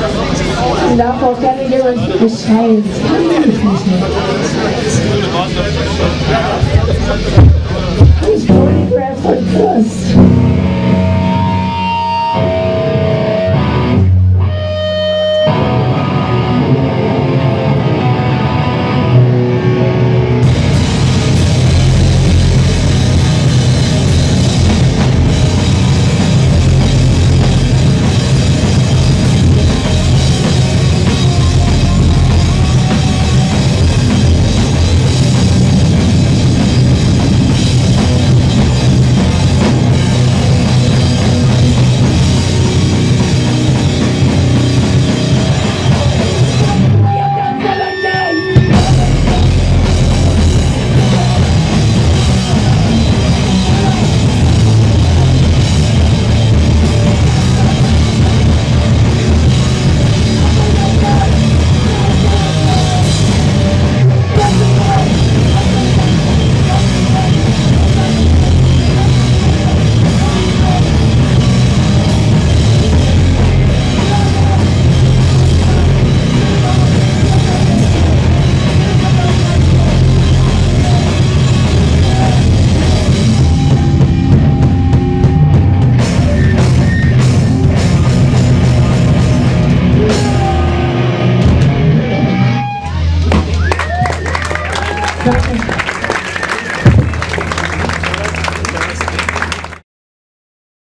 Auch auch gerne jemand Bescheid. He's